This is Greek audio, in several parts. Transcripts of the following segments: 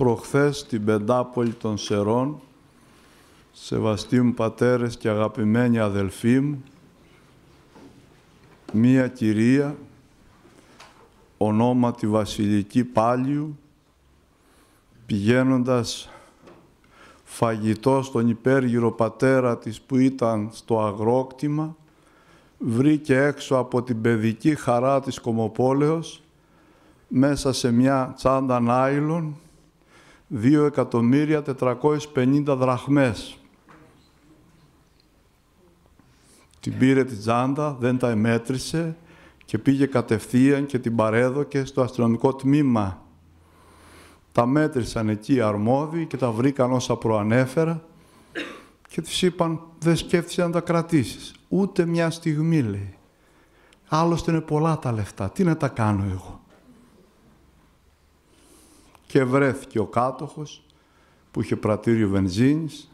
προχθές στην Πεντάπολη των Σερών, σεβαστοί μου πατέρες και αγαπημένοι αδελφοί μου, μία κυρία, ονόματι Βασιλική Πάλιου, πηγαίνοντας φαγητό στον υπέργυρο πατέρα της που ήταν στο αγρόκτημα, βρήκε έξω από την παιδική χαρά της Κομοπόλεως, μέσα σε μια τσάντα νάιλον, 2.450 δραχμές. Την πήρε τη τσάντα, δεν τα εμέτρησε και πήγε κατευθείαν και την παρέδοκε στο αστυνομικό τμήμα. Τα μέτρησαν εκεί οι αρμόδιοι και τα βρήκαν όσα προανέφερα και της είπαν δεν σκέφτησε να τα κρατήσεις. Ούτε μια στιγμή λέει. Άλλωστε είναι πολλά τα λεφτά. Τι να τα κάνω εγώ; Και βρέθηκε ο κάτοχος που είχε πρατήριο βενζίνης,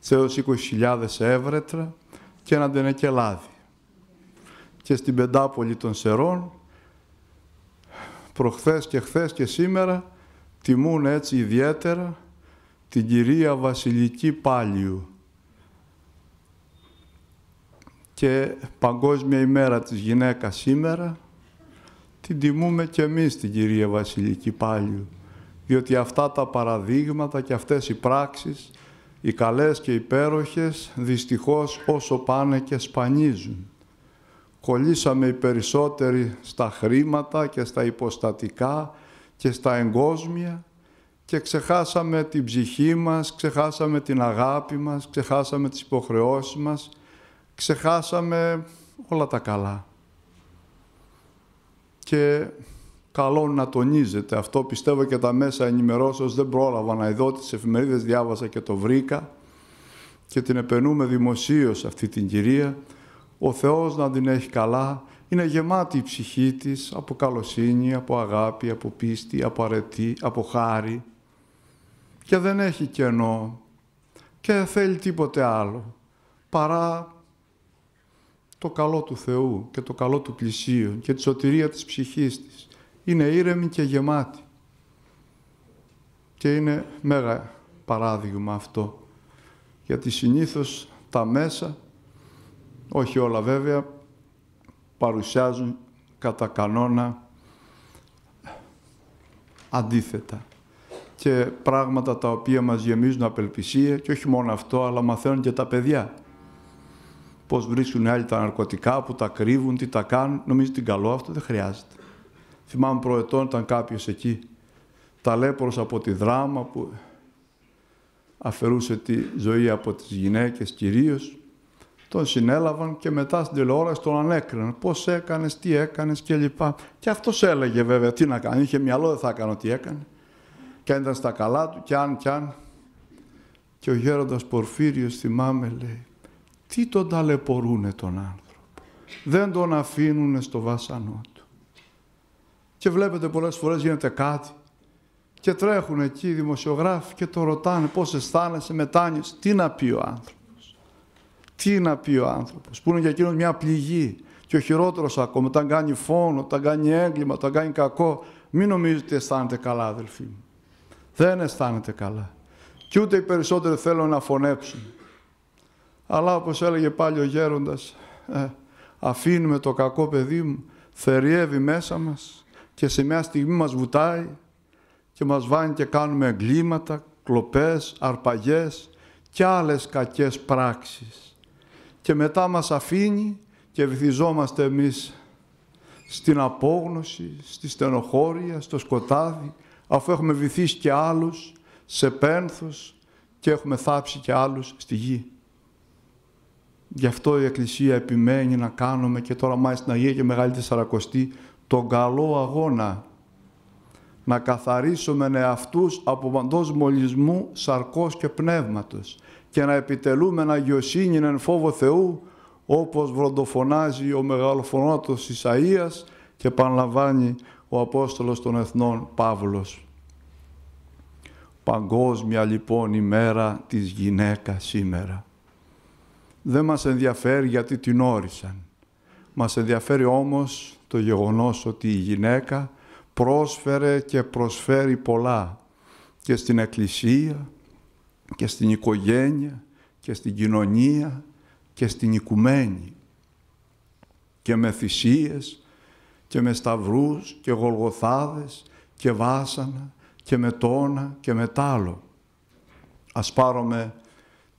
τσέως 20.000 έβρετρα και ένα τενεκελάδι. Και στην Πεντάπολη των Σερών, προχθές και χθες και σήμερα, τιμούν έτσι ιδιαίτερα την κυρία Βασιλική Πάλιου. Και Παγκόσμια ημέρα της γυναίκας σήμερα, την τιμούμε και εμείς την κυρία Βασιλική Πάλιου. Διότι αυτά τα παραδείγματα και αυτές οι πράξεις, οι καλές και υπέροχες, δυστυχώς όσο πάνε και σπανίζουν. Κολλήσαμε οι περισσότεροι στα χρήματα και στα υποστατικά και στα εγκόσμια και ξεχάσαμε την ψυχή μας, ξεχάσαμε την αγάπη μας, ξεχάσαμε τις υποχρεώσεις μας, ξεχάσαμε όλα τα καλά. Και καλό να τονίζεται αυτό, πιστεύω και τα μέσα ενημερώσεως δεν πρόλαβα να ειδώ τις εφημερίδες, διάβασα και το βρήκα και την επενούμε δημοσίως αυτή την κυρία. Ο Θεός να την έχει καλά, είναι γεμάτη η ψυχή της από καλοσύνη, από αγάπη, από πίστη, από αρετή, από χάρη και δεν έχει κενό και δεν θέλει τίποτε άλλο παρά το καλό του Θεού και το καλό του πλησίου και τη σωτηρία της ψυχής της. Είναι ήρεμη και γεμάτη. Και είναι μέγα παράδειγμα αυτό. Γιατί συνήθως τα μέσα, όχι όλα βέβαια, παρουσιάζουν κατά κανόνα αντίθετα και πράγματα τα οποία μας γεμίζουν απελπισία και όχι μόνο αυτό, αλλά μαθαίνουν και τα παιδιά. Πώς βρίσκουν άλλοι τα ναρκωτικά, που τα κρύβουν, τι τα κάνουν. Νομίζω την καλό αυτό δεν χρειάζεται. Θυμάμαι προετών ήταν κάποιος εκεί, ταλέπορος από τη δράμα που αφαιρούσε τη ζωή από τις γυναίκες κυρίως τον συνέλαβαν και μετά στην τηλεόραση τον ανέκριναν. Πώς έκανες, τι έκανες κλπ. Και αυτός έλεγε βέβαια τι να κάνει. Είχε μυαλό, δεν θα έκανε τι έκανε. Και αν ήταν στα καλά του, κι αν, κι αν. Και ο γέροντας Πορφύριος θυμάμαι λέει, τι τον ταλαιπωρούνε τον άνθρωπο. Δεν τον αφήνουν στο βάσανό του. Και βλέπετε πολλές φορές γίνεται κάτι και τρέχουν εκεί οι δημοσιογράφοι και το ρωτάνε πώς αισθάνεσαι, μετάνιωσε. Τι να πει ο άνθρωπος; Τι να πει ο άνθρωπος, που είναι για εκείνο μια πληγή. Και ο χειρότερος ακόμα, όταν κάνει φόνο, όταν κάνει έγκλημα, όταν κάνει κακό, μην νομίζετε ότι αισθάνεται καλά, αδελφοί μου. Δεν αισθάνεται καλά. Και ούτε οι περισσότεροι θέλουν να φωνέψουν. Αλλά όπως έλεγε πάλι ο γέροντας, ε, αφήνουμε το κακό παιδί μου, θεριεύει μέσα μας και σε μια στιγμή μας βουτάει και μας βάνει και κάνουμε εγκλήματα, κλοπές, αρπαγές και άλλες κακές πράξεις και μετά μας αφήνει και βυθιζόμαστε εμείς στην απόγνωση, στη στενοχώρια, στο σκοτάδι, αφού έχουμε βυθίσει και άλλους σε πένθος και έχουμε θάψει και άλλους στη γη. Γι' αυτό η Εκκλησία επιμένει να κάνουμε και τώρα μάλιστα στην Αγία και Μεγάλη Τεσσαρακοστή τον καλό αγώνα. Να καθαρίσουμε εαυτούς από παντός μολυσμού σαρκός και πνεύματος και να επιτελούμε αγιοσύνη εν φόβο Θεού, όπως βροντοφωνάζει ο μεγαλοφωνότος Ισαΐας και πανλαμβάνει ο Απόστολος των Εθνών Παύλος. Παγκόσμια λοιπόν ημέρα της γυναίκας σήμερα. Δεν μας ενδιαφέρει γιατί την όρισαν. Μας ενδιαφέρει όμως το γεγονός ότι η γυναίκα πρόσφερε και προσφέρει πολλά και στην εκκλησία και στην οικογένεια και στην κοινωνία και στην οικουμένη και με θυσίες και με σταυρούς και γολγοθάδες και βάσανα και με τόνα και με τάλο. Ας πάρουμε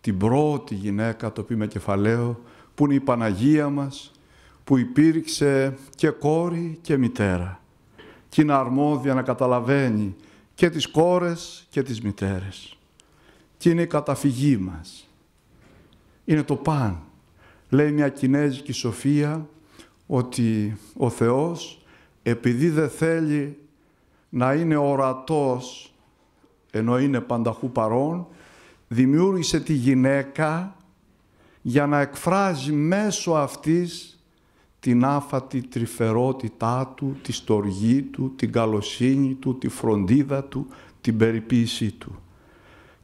την πρώτη γυναίκα, το οποίο με κεφαλαίο, που είναι η Παναγία μας, που υπήρξε και κόρη και μητέρα. Και είναι αρμόδια να καταλαβαίνει και τις κόρες και τις μητέρες. Και είναι η καταφυγή μας. Είναι το παν. Λέει μια κινέζικη σοφία ότι ο Θεός επειδή δεν θέλει να είναι ορατός ενώ είναι πανταχού παρόν, δημιούργησε τη γυναίκα για να εκφράζει μέσω αυτής την άφατη τρυφερότητά του, τη στοργή του, την καλοσύνη του, τη φροντίδα του, την περιποίησή του.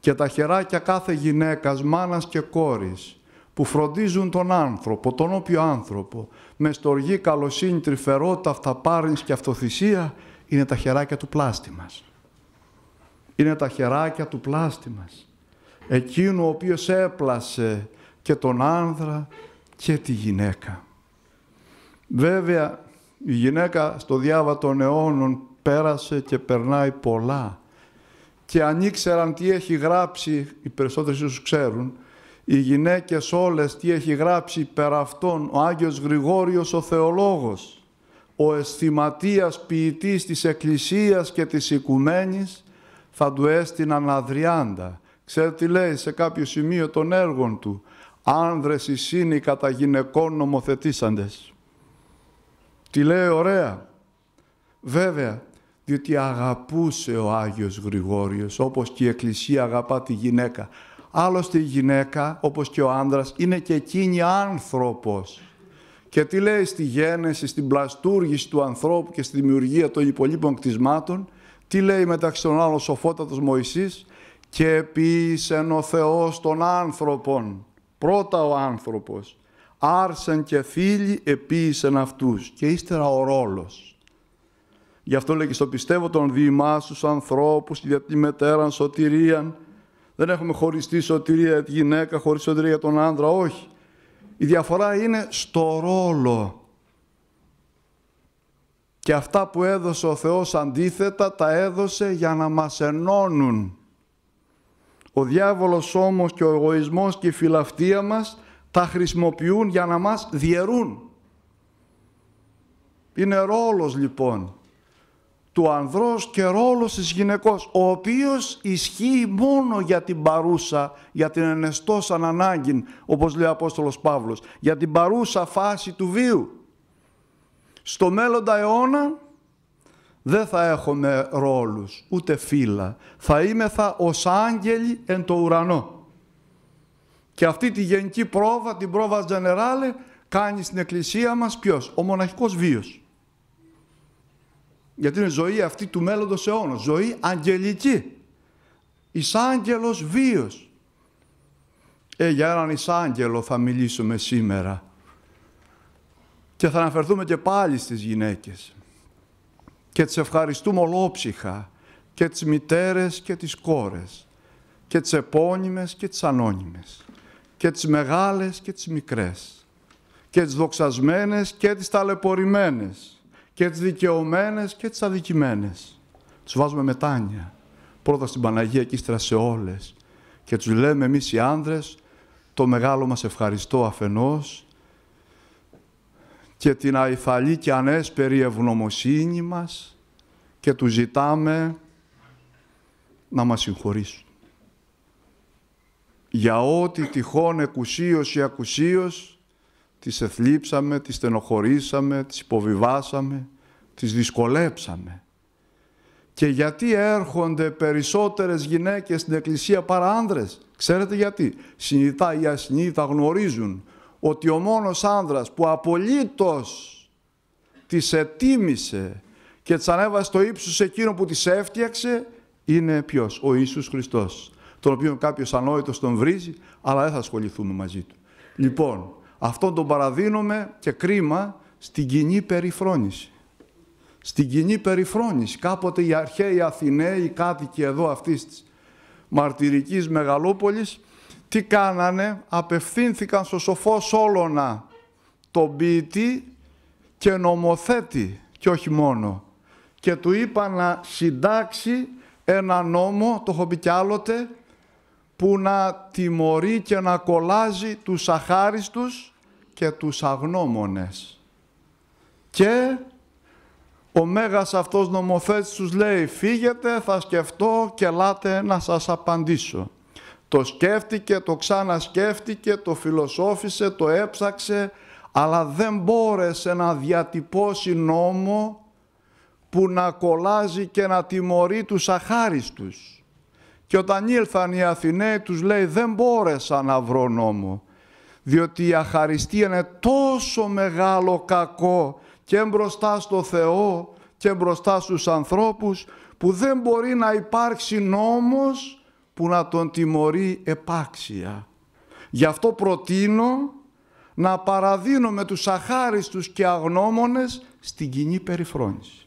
Και τα χεράκια κάθε γυναίκας, μάνας και κόρης, που φροντίζουν τον άνθρωπο, τον όποιο άνθρωπο, με στοργή, καλοσύνη, τρυφερότητα, αυταπάρνηση και αυτοθυσία, είναι τα χεράκια του πλάστη μας. Είναι τα χεράκια του πλάστη μας. Εκείνο ο οποίος έπλασε και τον άνδρα και τη γυναίκα. Βέβαια, η γυναίκα στο διάβα των αιώνων πέρασε και περνάει πολλά. Και αν ήξεραν τι έχει γράψει, οι περισσότεροι ίσως ξέρουν, οι γυναίκες όλες τι έχει γράψει πέρα αυτόν ο Άγιος Γρηγόριος ο Θεολόγος, ο αισθηματίας ποιητής της Εκκλησίας και της Οικουμένης, θα του έστειναν αδριάντα. Ξέρετε τι λέει σε κάποιο σημείο των έργων του, άνδρες οι κατά γυναικών νομοθετήσαντες. Τι λέει ωραία. Βέβαια, διότι αγαπούσε ο Άγιος Γρηγόριος, όπως και η Εκκλησία αγαπά τη γυναίκα. Άλλωστε η γυναίκα, όπως και ο άνδρας, είναι και εκείνη άνθρωπος. Και τι λέει στη γέννηση, στην πλαστούργηση του ανθρώπου και στη δημιουργία των υπολείπων κτισμάτων, τι λέει μεταξύ των άλλων σοφότατος Μωυσής, και επίησεν ο Θεός των άνθρωπων. Πρώτα ο άνθρωπος. Άρσεν και φίλοι επίησεν αυτούς. Και ύστερα ο ρόλος. Γι' αυτό λέει και στο πιστεύω των διημάσους ανθρώπους για τη μετέραν σωτηρίαν δεν έχουμε χωριστή σωτηρία για τη γυναίκα, χωρίς σωτηρία για τον άντρα, όχι. Η διαφορά είναι στο ρόλο. Και αυτά που έδωσε ο Θεός αντίθετα, τα έδωσε για να μας ενώνουν. Ο διάβολος όμως και ο εγωισμός και η φιλαυτία μας τα χρησιμοποιούν για να μας διαιρούν. Είναι ρόλος λοιπόν του ανδρός και ρόλος της γυναικός, ο οποίος ισχύει μόνο για την παρούσα, για την ενεστώσαν ανάγκη, όπως λέει ο Απόστολος Παύλος, για την παρούσα φάση του βίου. Στο μέλλοντα αιώνα δεν θα έχουμε ρόλους, ούτε φύλλα. Θα είμεθα ως άγγελοι εν το ουρανό. Και αυτή τη γενική πρόβα, την πρόβα Τζενεράλε, κάνει στην εκκλησία μας ποιος, ο μοναχικός βίος. Γιατί είναι ζωή αυτή του μέλλοντος αιώνος. Ζωή αγγελική. Ισάγγελος βίος. Ε, για έναν εισάγγελο θα μιλήσουμε σήμερα. Και θα αναφερθούμε και πάλι στις γυναίκες. Και τις ευχαριστούμε ολόψυχα. Και τις μητέρες και τις κόρες. Και τις επώνυμες και τις ανώνυμες. Και τις μεγάλες και τις μικρές. Και τις δοξασμένες και τις ταλαιπωρημένες και τις δικαιωμένες και τις αδικημένες. Τους βάζουμε μετάνια. Πρώτα στην Παναγία και ύστερα σε όλες. Και τους λέμε εμείς οι άνδρες το μεγάλο μας ευχαριστώ αφενός και την αϊθαλή και ανέσπερη ευγνωμοσύνη μας και τους ζητάμε να μας συγχωρήσουν. Για ό,τι τυχόν εκουσίως ή ακουσίως τις εθλίψαμε, τις στενοχωρήσαμε, τις υποβιβάσαμε, τις δυσκολέψαμε. Και γιατί έρχονται περισσότερες γυναίκες στην Εκκλησία παρά άνδρες; Ξέρετε γιατί; Συνειδητά ή ασυνείδητα γνωρίζουν ότι ο μόνος άνδρας που απολύτως τις ετίμησε και τις ανέβασε στο ύψος εκείνο που τις έφτιαξε είναι ποιος, ο Ιησούς Χριστός, τον οποίο κάποιος ανόητος τον βρίζει, αλλά δεν θα ασχοληθούμε μαζί του. Λοιπόν, αυτόν τον παραδίνουμε και κρίμα στην κοινή περιφρόνηση. στην κοινή περιφρόνηση. Κάποτε οι αρχαίοι Αθηναίοι, οι κάτοικοι εδώ αυτής της μαρτυρικής μεγαλούπολης, τι κάνανε, απευθύνθηκαν στο σοφό Σόλωνα, τον ποιητή και νομοθέτη και όχι μόνο. Και του είπα να συντάξει ένα νόμο, το έχω πει κι άλλοτε, που να τιμωρεί και να κολλάζει τους αχάριστους και τους αγνώμονες. Και ο Μέγας αυτός νομοθέτης τους λέει «Φύγετε, θα σκεφτώ και ελάτε να σας απαντήσω». Το σκέφτηκε, το ξανασκέφτηκε, το φιλοσόφησε, το έψαξε, αλλά δεν μπόρεσε να διατυπώσει νόμο που να κολλάζει και να τιμωρεί τους αχάριστους. Και όταν ήλθαν οι Αθηναίοι τους λέει δεν μπόρεσα να βρω νόμο, διότι η αχαριστία είναι τόσο μεγάλο κακό και μπροστά στο Θεό και μπροστά στους ανθρώπους που δεν μπορεί να υπάρξει νόμος που να τον τιμωρεί επάξια. Γι' αυτό προτείνω να παραδίνουμε τους αχάριστους και αγνώμονες στην κοινή περιφρόνηση.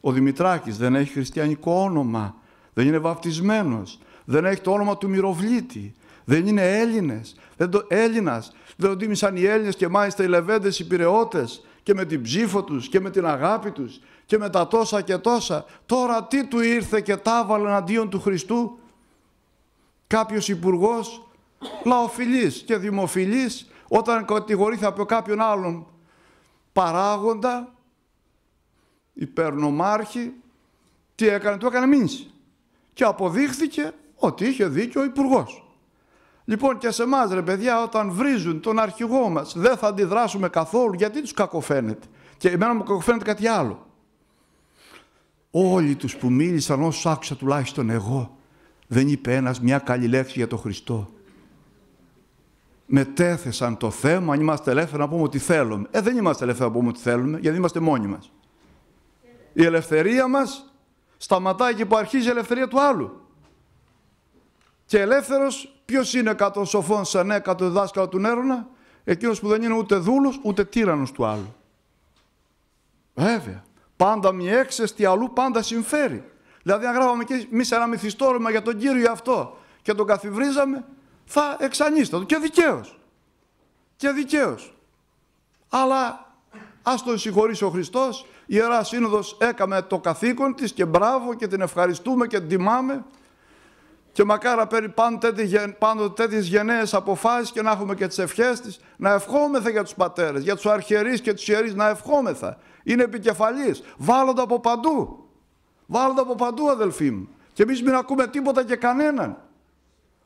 Ο Δημητράκης δεν έχει χριστιανικό όνομα, δεν είναι βαπτισμένος, δεν έχει το όνομα του μυροβλήτη, δεν είναι Έλληνες, δεν το, Έλληνας, δεν το τίμησαν οι Έλληνες και μάλιστα οι Λεβέντες οι Πυρεώτες και με την ψήφο τους και με την αγάπη τους και με τα τόσα και τόσα. Τώρα τι του ήρθε και τα έβαλε εναντίον του Χριστού; Κάποιος υπουργός, λαοφιλής και δημοφιλής όταν κατηγορήθη από κάποιον άλλον παράγοντα, υπερνομάρχη, τι έκανε, του έκανε μήνυση. Και αποδείχθηκε ότι είχε δίκιο ο υπουργός. Λοιπόν και σε εμάς ρε παιδιά όταν βρίζουν τον αρχηγό μας δεν θα αντιδράσουμε καθόλου γιατί τους κακοφαίνεται. Και εμένα μου κακοφαίνεται κάτι άλλο. Όλοι τους που μίλησαν όσους άκουσα τουλάχιστον εγώ δεν είπε ένας μια καλή λέξη για τον Χριστό μετέθεσαν το θέμα, αν είμαστε ελεύθεροι να πούμε ότι θέλουμε. Ε, δεν είμαστε ελεύθεροι να πούμε ότι θέλουμε, γιατί είμαστε μόνοι μας. Η ελευθερία μας σταματάει και που αρχίζει η ελευθερία του άλλου. Και ελεύθερος ποιος είναι κάτω σοφών σαν ναι, κάτω δάσκαλο του Νέρονα, εκείνος που δεν είναι ούτε δούλος ούτε τύρανος του άλλου. Βέβαια. Πάντα μη έξεστη αλλού πάντα συμφέρει. Δηλαδή αν γράφαμε και εμείς ένα μυθιστόρημα για τον Κύριο αυτό και τον καθιβρίζαμε, θα εξανίστατο και δικαίως. Και δικαίως. Αλλά ας τον συγχωρήσει ο Χριστός, η Ιερά Σύνοδος έκαμε το καθήκον της και μπράβο και την ευχαριστούμε και την τιμάμε και μακάρα παίρνει πάντοτε τέτοιες γενναίες αποφάσεις και να έχουμε και τις ευχές της, να ευχόμεθα για τους πατέρες, για τους αρχιερείς και τους ιερείς, να ευχόμεθα. Είναι επικεφαλής, βάλλονται από παντού. Βάλλονται από παντού αδελφοί μου. Και εμείς μην ακούμε τίποτα και κανέναν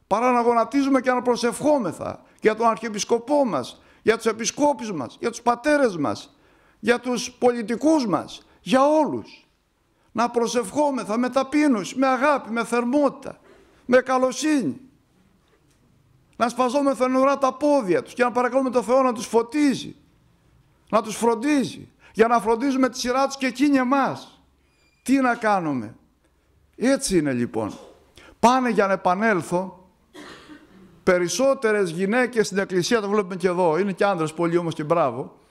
παρά να γονατίζουμε και να προσευχόμεθα για τον Αρχιεπισκοπό μας, για τους επισκόπους μας, για τους πατέρες μας, για τους πολιτικούς μας, για όλους. Να προσευχόμεθα με ταπείνωση, με αγάπη, με θερμότητα, με καλοσύνη. Να σπαζόμεθα νωρά τα πόδια τους και να παρακαλούμε τον Θεό να τους φωτίζει, να τους φροντίζει, για να φροντίζουμε τη σειρά τους και εκείνοι εμάς. Τι να κάνουμε; Έτσι είναι λοιπόν. Πάνε για να επανέλθω περισσότερες γυναίκες στην εκκλησία, το βλέπουμε και εδώ, είναι και άνδρες πολύ όμως και μπράβο,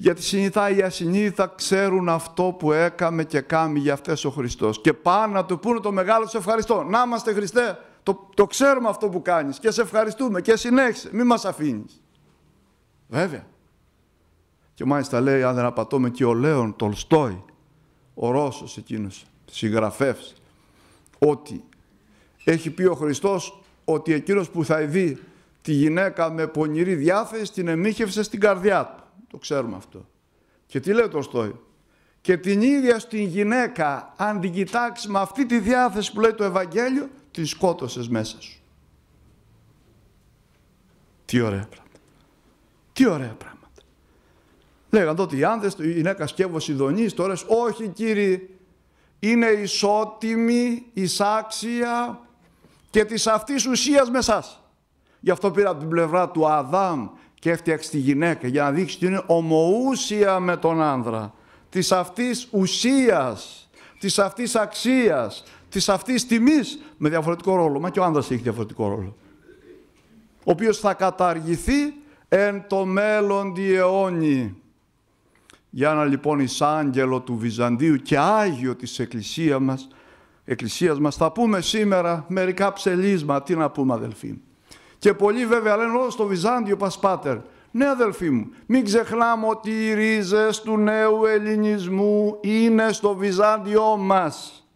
γιατί συνήθα ή ασυνήθα ξέρουν αυτό που έκαμε και κάμει για αυτές ο Χριστός. Και πάνε να του πούνε το μεγάλο σε ευχαριστώ. Να είμαστε Χριστέ, το, το ξέρουμε αυτό που κάνεις και σε ευχαριστούμε και συνέχισε, μη μας αφήνεις. Βέβαια. Και μάλιστα λέει, αν δεν απατώμε και ο Λέων Τολστόη, ο Ρώσος εκείνος, συγγραφεύς, ότι έχει πει ο Χριστός ότι εκείνος που θα δει τη γυναίκα με πονηρή διάθεση την εμίχευσε στην καρδιά του. Το ξέρουμε αυτό. Και τι λέει το Στόι. Και την ίδια στην γυναίκα, αν την κοιτάξεις με αυτή τη διάθεση που λέει το Ευαγγέλιο, την σκότωσες μέσα σου. Τι ωραία πράγματα. Τι ωραία πράγματα. Λέγαν τότε οι άνδρες, η γυναίκα σκεύος ειδονής, τώρα όχι κύριε, είναι ισότιμη, εισάξια, και της αυτής ουσίας με εσάς. Γι' αυτό πήρα από την πλευρά του Αδάμ και έφτιαξε τη γυναίκα για να δείξει ότι είναι ομοούσια με τον άνδρα. Της αυτής ουσίας, της αυτής αξίας, της αυτής τιμής με διαφορετικό ρόλο. Μα και ο άνδρας έχει διαφορετικό ρόλο. Ο οποίος θα καταργηθεί εν το μέλλον αιώνι. Για ένα λοιπόν εισάγγελο του Βυζαντίου και Άγιο της Εκκλησίας μας, Εκκλησίας μας θα πούμε σήμερα μερικά ψελίσμα, τι να πούμε αδελφοί. Και πολλοί βέβαια λένε όλο στο Βυζάντιο Πασπάτερ. Ναι αδελφοί μου, μην ξεχνάμε ότι οι ρίζες του νέου ελληνισμού είναι στο Βυζάντιό μας.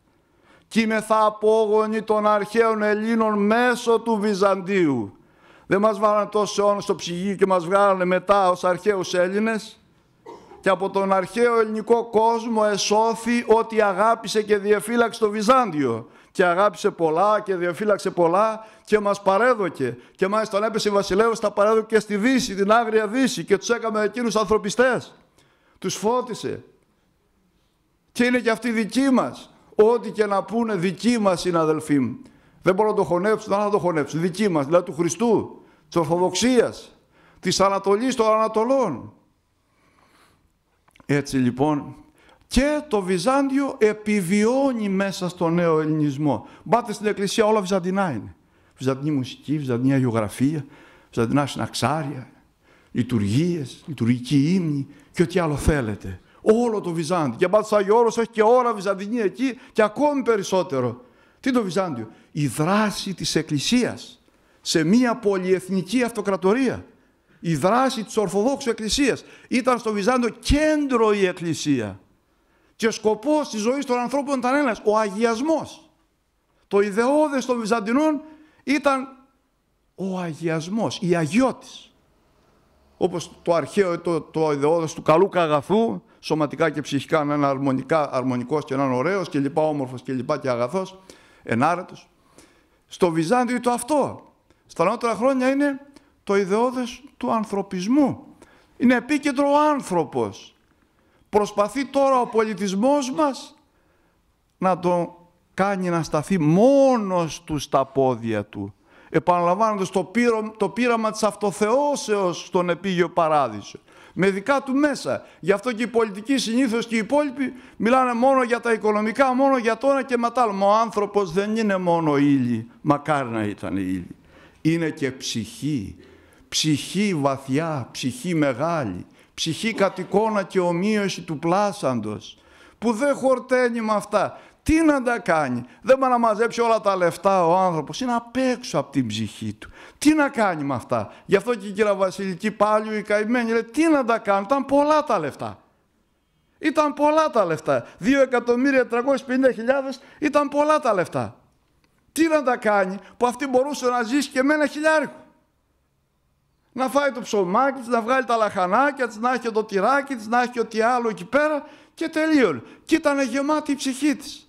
Και είναι θα απόγονοι των αρχαίων Ελλήνων μέσω του Βυζαντίου. Δεν μας βάλανε τόσο αιώνες στο ψυγείο και μας βγάλανε μετά ως αρχαίους Έλληνες και από τον αρχαίο ελληνικό κόσμο εσώθη ότι αγάπησε και διεφύλαξε το Βυζάντιο και αγάπησε πολλά και διαφύλαξε πολλά και μας παρέδοκε και μάλιστα τον έπεσε η Βασιλέος τα παρέδοκε στη Δύση, την Άγρια Δύση και τους έκαμε εκείνους ανθρωπιστές. Τους φώτισε. Και είναι και αυτοί δικοί μας. Ό,τι και να πούνε δικοί μας είναι αδελφοί μου. Δεν μπορώ να το χωνέψουν, δεν θα το χωνέψουν. Δικοί μας, δηλαδή του Χριστού, της Ορθοδοξίας, της Ανατολής των Ανατολών. Έτσι λοιπόν και το Βυζάντιο επιβιώνει μέσα στο νέο ελληνισμό. Μπάτε στην εκκλησία όλα βυζαντινά είναι. Βυζαντινή μουσική, βυζαντινή αγιογραφία, βυζαντινά συναξάρια, λειτουργίες, λειτουργική ύμνη και ό,τι άλλο θέλετε. Όλο το Βυζάντιο. Και πάτε στο Άγιο Όρος έχει και ώρα βυζαντινή εκεί και ακόμη περισσότερο. Τι είναι το Βυζάντιο; Η δράση της Εκκλησίας σε μια πολυεθνική αυτοκρατορία. Η δράση της Ορθοδόξου Εκκλησίας. Ήταν στο Βυζάντιο κέντρο η Εκκλησία. Και ο σκοπός της ζωής των ανθρώπων ήταν ένας, ο αγιασμός. Το ιδεώδες των Βυζαντινών ήταν ο αγιασμός, η αγιώτης. Όπως το αρχαίο, το, το ιδεώδες του καλού καγαθού, σωματικά και ψυχικά να είναι αρμονικά, αρμονικός και να είναι ωραίος και λοιπά όμορφος και λοιπά και αγαθός, ενάρετος. Στο Βυζάντιο το αυτό. Στα νότερα χρόνια είναι το ιδεώδες του ανθρωπισμού. Είναι επίκεντρο ο άνθρωπος. Προσπαθεί τώρα ο πολιτισμός μας να τον κάνει να σταθεί μόνος του στα πόδια του. Επαναλαμβάνοντας το, το πείραμα της αυτοθεώσεως στον επίγειο παράδεισο. Με δικά του μέσα. Γι' αυτό και οι πολιτικοί συνήθως και οι υπόλοιποι μιλάνε μόνο για τα οικονομικά, μόνο για το ένα και μετά. Ο άνθρωπος δεν είναι μόνο ύλη, μακάρι να ήταν ύλη. Είναι και ψυχή. Ψυχή βαθιά, ψυχή μεγάλη ψυχή κατ' εικόνα και ομοίωση του πλάσαντος, που δεν χορταίνει με αυτά. Τι να τα κάνει; Δεν μπορεί να μαζέψει όλα τα λεφτά ο άνθρωπος. Είναι απ' έξω από την ψυχή του. Τι να κάνει με αυτά; Γι' αυτό και η κυρία Βασιλική πάλι η καημένη λέει τι να τα κάνει; Ήταν πολλά τα λεφτά. Ήταν πολλά τα λεφτά. 2.350.000 ήταν πολλά τα λεφτά. Τι να τα κάνει που αυτή μπορούσε να ζήσει και με ένα χιλιάρικο να φάει το ψωμάκι της, να βγάλει τα λαχανάκια της, να έχει το τυράκι της, να έχει ό,τι άλλο εκεί πέρα και τελείω. Και ήταν γεμάτη η ψυχή της.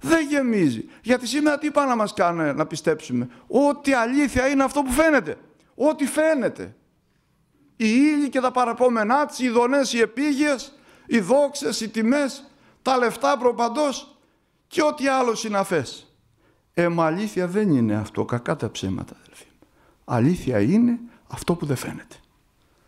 Δεν γεμίζει. Γιατί σήμερα τι πάνε να μας κάνουν να πιστέψουμε; Ότι αλήθεια είναι αυτό που φαίνεται. Ό,τι φαίνεται. Οι ύλοι και τα παραπόμενά της, οι δονές, οι επίγειες, οι δόξες, οι τιμές, τα λεφτά προπαντός και ό,τι άλλο συναφές. Ε, μα αλήθεια δεν είναι αυτό. Κακά τα ψέματα, αδελφοί. Αλήθεια είναι αυτό που δεν φαίνεται.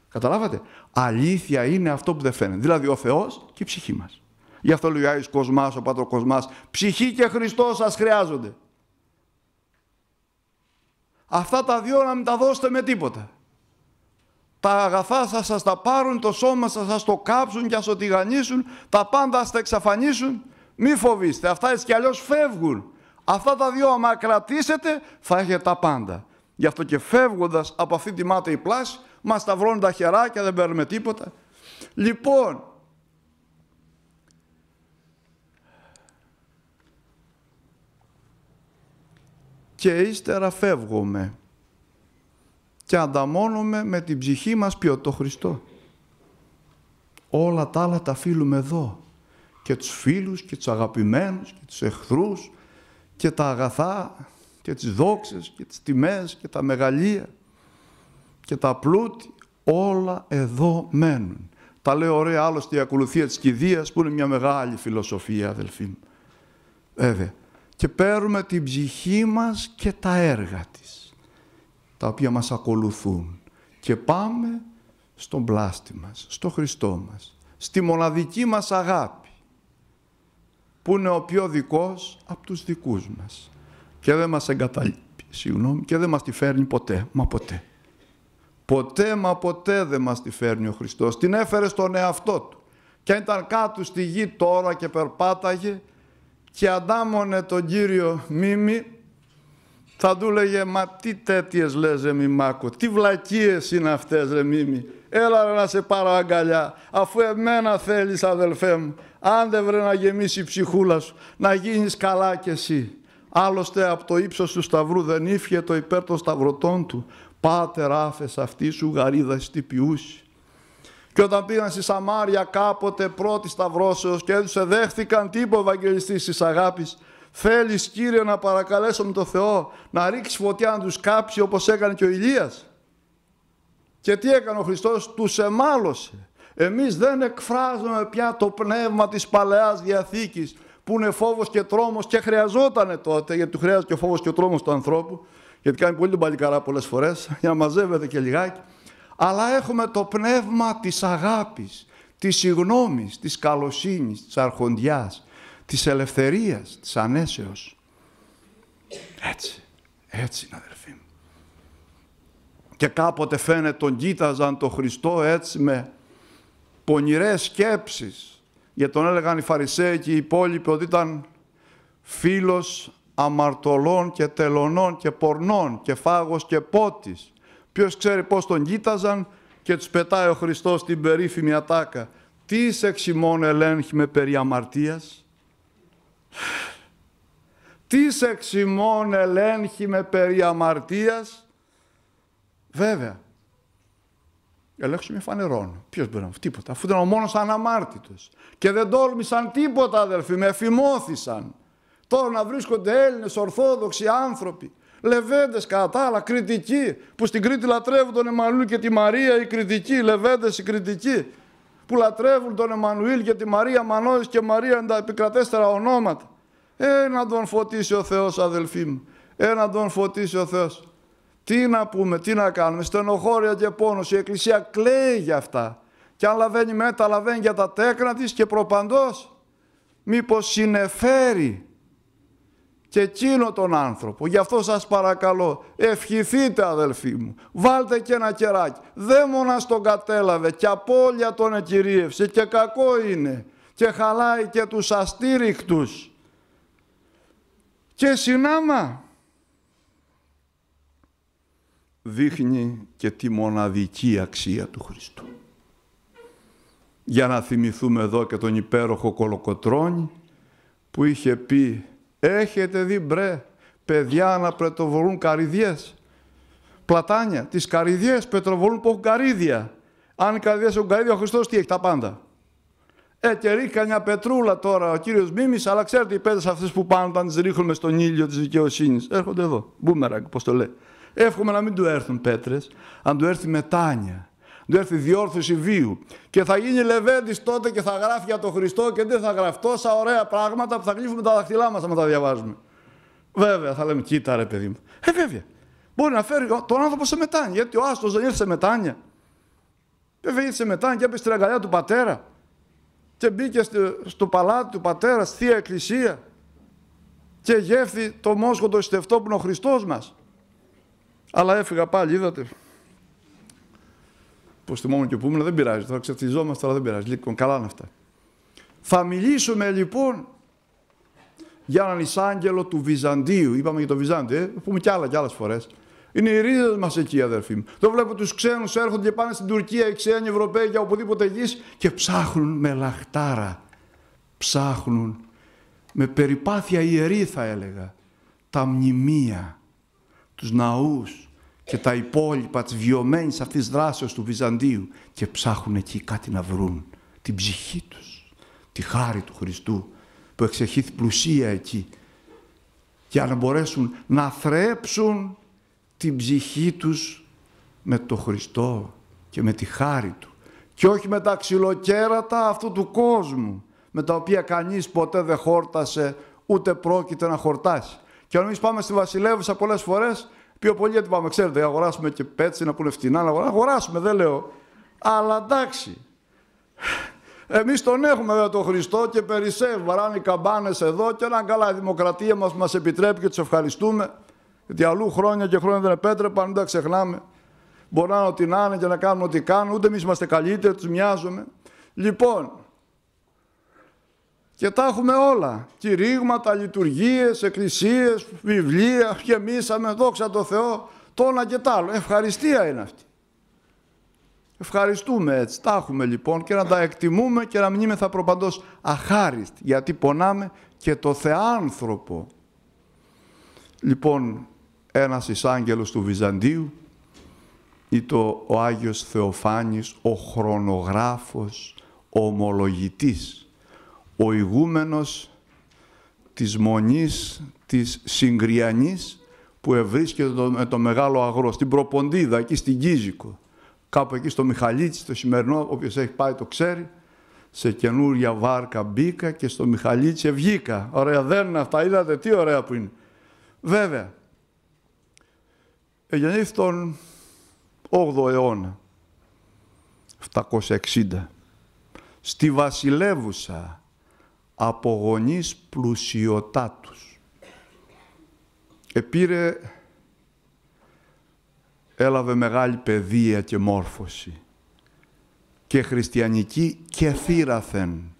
Καταλάβατε; Αλήθεια είναι αυτό που δεν φαίνεται. Δηλαδή ο Θεός και η ψυχή μας. Γι' αυτό λέει ο Άγιος Κοσμάς, ο Πάτρος Κοσμάς, ψυχή και Χριστός σας χρειάζονται. Αυτά τα δύο να μην τα δώσετε με τίποτα. Τα αγαθά θα σας τα πάρουν, το σώμα σας θα το κάψουν και θα το τηγανίσουν, τα πάντα θα τα εξαφανίσουν. Μη φοβήστε, αυτά έτσι κι αλλιώς φεύγουν. Αυτά τα δύο άμα κρατήσετε θα έχετε τα πάντα. Γι' αυτό και φεύγοντας από αυτή τη μάταιη πλάση, μας σταυρώνουν τα χεράκια, δεν παίρνουμε τίποτα. Λοιπόν, και ύστερα φεύγουμε και ανταμώνουμε με την ψυχή μας ποιο το Χριστό. Όλα τα άλλα τα φίλουμε εδώ. Και τους φίλους και τους αγαπημένους και τους εχθρούς και τα αγαθά και τις δόξες και τις τιμές και τα μεγαλεία και τα πλούτη, όλα εδώ μένουν. Τα λέω ωραία άλλωστε η ακολουθία της κηδείας που είναι μια μεγάλη φιλοσοφία αδελφοί μου. Βέβαια. Και παίρνουμε την ψυχή μας και τα έργα της, τα οποία μας ακολουθούν. Και πάμε στον πλάστη μας, στο Χριστό μας, στη μοναδική μας αγάπη, που είναι ο πιο δικός από τους δικούς μας και δεν μας εγκαταλείπει, συγγνώμη, και δεν μας τη φέρνει ποτέ, μα ποτέ. Ποτέ μα ποτέ δεν μας τη φέρνει ο Χριστός. Την έφερε στον εαυτό Του και αν ήταν κάτω στη γη τώρα και περπάταγε και αντάμωνε τον Κύριο Μίμη, θα του λέγε «Μα τι τέτοιες λες ρε Μιμάκο, τι βλακίες είναι αυτές ρε Μίμη, έλα ρε να σε πάρω αγκαλιά, αφού εμένα θέλεις αδελφέ μου, αν δεν βρε να γεμίσει η ψυχούλα σου, να γίνεις καλά κι εσύ». Άλλωστε από το ύψος του σταυρού δεν ήφιε το υπέρ των σταυρωτών του. Πάτερ άφες αυτή σου γαρίδα στυπιούση. Και όταν πήγαν στη Σαμάρια κάποτε πρώτη σταυρώσεως και τους εδέχθηκαν τι είπε ο Ευαγγελιστής της αγάπης. Θέλεις Κύριε να παρακαλέσουμε τον Θεό να ρίξεις φωτιά να τους κάψει όπως έκανε και ο Ηλίας. Και τι έκανε ο Χριστός, τους εμάλωσε. Εμείς δεν εκφράζουμε πια το πνεύμα της Παλαιάς Διαθήκης που είναι φόβος και τρόμος και χρειαζότανε τότε, γιατί του χρειάζεται και ο φόβος και ο τρόμος του ανθρώπου, γιατί κάνει πολύ τον παλικαρά πολλές φορές, για να μαζεύεται και λιγάκι. Αλλά έχουμε το πνεύμα της αγάπης, της συγνώμης, της καλοσύνης, της αρχοντιάς, της ελευθερίας, της ανέσεως. Έτσι, έτσι είναι αδερφοί μου. Και κάποτε φαίνεται τον κοίταζαν τον Χριστό έτσι με πονηρές σκέψεις. Γιατί τον έλεγαν οι Φαρισαίοι και οι υπόλοιποι ότι ήταν φίλος αμαρτωλών και τελωνών και πορνών και φάγος και πότης. Ποιος ξέρει πώς τον κοίταζαν και τους πετάει ο Χριστός την περίφημη ατάκα. Τι σε εξημών ελέγχει με περί αμαρτίας; Τι σε εξημών ελέγχει με περί αμαρτίας; Βέβαια. Ελέγχου με φανερών. Ποιος μπορεί να τίποτα. Αφού ήταν ο μόνος αναμάρτητος. Και δεν τόλμησαν τίποτα, αδερφοί, με εφημώθησαν. Τώρα να βρίσκονται Έλληνες, Ορθόδοξοι άνθρωποι Λεβέντες κατά άλλα, κριτικοί, που στην Κρήτη λατρεύουν τον Εμμανουήλ και τη Μαρία, οι κριτικοί, λεβέντες οι κριτικοί, που λατρεύουν τον Εμμανουήλ και τη Μαρία, Μανώης και Μαρία είναι τα επικρατέστερα ονόματα. Ε, να τον φωτίσει ο Θεός, αδελφοί μου. Ε, να τον φωτίσει ο Θεός. Τι να πούμε, τι να κάνουμε, στενοχώρια και πόνος, η Εκκλησία κλαίει για αυτά. Και αν λαβαίνει μέτα, λαβαίνει για τα τέκνα της και προπαντός. Μήπως συνεφέρει και εκείνο τον άνθρωπο. Γι' αυτό σας παρακαλώ, ευχηθείτε αδελφοί μου, βάλτε και ένα κεράκι. Δαίμονας τον κατέλαβε και απώλεια τον εκυρίευσε και κακό είναι και χαλάει και τους αστήριχτους. Και συνάμα δείχνει και τη μοναδική αξία του Χριστού. Για να θυμηθούμε εδώ και τον υπέροχο Κολοκοτρώνη που είχε πει Έχετε δει μπρε παιδιά να πετροβολούν καρυδιές; Πλατάνια, τις καρυδιές πετροβολούν που έχουν καρύδια. Αν οι καρυδιές έχουν καρύδια, ο Χριστός τι έχει, τα πάντα. Ε, και ρίχνει μια πετρούλα τώρα ο κύριος Μίμης, αλλά ξέρετε οι πέτρες αυτές που πάνε όταν τις ρίχνουμε στον ήλιο της δικαιοσύνης. Έρχονται εδώ, μπούμεραγκ, πώς το λέει. Εύχομαι να μην του έρθουν πέτρες, αν του έρθει μετάνια του έρθει διόρθωση βίου. Και θα γίνει Λεβέντης τότε και θα γράφει για τον Χριστό και δεν θα γράφει τόσα ωραία πράγματα που θα γλύφουμε τα δαχτυλά μας άμα τα διαβάζουμε. Βέβαια, θα λέμε, κοίτα ρε παιδί μου. Ε, βέβαια. Μπορεί να φέρει τον άνθρωπο σε μετάνια, γιατί ο άστος δεν ήρθε σε μετάνια. Βέβαια ήρθε σε μετάνια και έπεσε στην αγκαλιά του πατέρα. Και μπήκε στο παλάτι του πατέρα, στη Θεία Εκκλησία. Και γεύθη το μόσχο το στεφτό που είναι ο Χριστός μας. Αλλά έφυγα πάλι, είδατε πω θυμόμουν και πούμε, δεν πειράζει. Τώρα ξεφτιζόμαστε, αλλά δεν πειράζει. Λοιπόν, καλά είναι αυτά. Θα μιλήσουμε λοιπόν για έναν εισάγγελο του Βυζαντίου. Είπαμε για το Βυζάντιο, ε, πούμε κι άλλα κι άλλες φορές. Είναι οι ρίζες μας εκεί, αδερφοί μου. Το βλέπω τους ξένους έρχονται και πάνε στην Τουρκία, οι ξένοι Ευρωπαίοι για οπουδήποτε γης και ψάχνουν με λαχτάρα. Ψάχνουν με περιπάθεια ιερή, θα έλεγα, τα μνημεία, τους ναούς, και τα υπόλοιπα της βιωμένης αυτής δράσεως του Βυζαντίου και ψάχνουν εκεί κάτι να βρουν, την ψυχή τους, τη χάρη του Χριστού που εξεχήθη πλουσία εκεί για να μπορέσουν να θρέψουν την ψυχή τους με το Χριστό και με τη χάρη Του και όχι με τα ξυλοκέρατα αυτού του κόσμου με τα οποία κανείς ποτέ δεν χόρτασε ούτε πρόκειται να χορτάσει. Και αν εμείς πάμε στη Βασιλεύουσα πολλές φορές Πιο πολύ γιατί πάμε, ξέρετε, αγοράσουμε και πέτσι που είναι φτηνά, να αγοράσουμε, δεν λέω. Αλλά εντάξει. Εμείς τον έχουμε βέβαια τον Χριστό και περισσεύει. Βαράνε οι καμπάνες εδώ και ένα καλά η δημοκρατία μας μας επιτρέπει και τους ευχαριστούμε. Γιατί αλλού χρόνια και χρόνια δεν επέτρεπαν, δεν τα ξεχνάμε. Μπορεί να είναι ό,τι να είναι και να κάνουν ό,τι κάνουν, ούτε εμείς είμαστε καλύτεροι, τους μοιάζουμε. Λοιπόν, Και τα έχουμε όλα. Κηρύγματα, λειτουργίες, εκκλησίες, βιβλία, γεμίσαμε, δόξα τω Θεώ, το ένα και τ' άλλο. Ευχαριστία είναι αυτή. Ευχαριστούμε έτσι. Τα έχουμε λοιπόν και να τα εκτιμούμε και να μην είμαι θα προπαντός αχάριστοι, γιατί πονάμε και το θεάνθρωπο. Λοιπόν, ένας εισάγγελος του Βυζαντίου ή το ο Άγιος Θεοφάνης, ο χρονογράφος, ο ομολογητής, ο ηγούμενος της μονής της Συγκριανής που ευρίσκεται με το μεγάλο αγρό, στην Προποντίδα, εκεί στην Κίζικο, κάπου εκεί στο Μιχαλίτσι, το σημερινό, όποιος έχει πάει το ξέρει, σε καινούρια βάρκα μπήκα και στο Μιχαλίτσι βγήκα. Ωραία, δεν είναι αυτά, είδατε τι ωραία που είναι. Βέβαια, εγεννήθη τον 8ο αιώνα, 760, στη βασιλεύουσα από γονείς πλουσιωτάτους. Επήρε, έλαβε μεγάλη παιδεία και μόρφωση και χριστιανική και θύραθεν.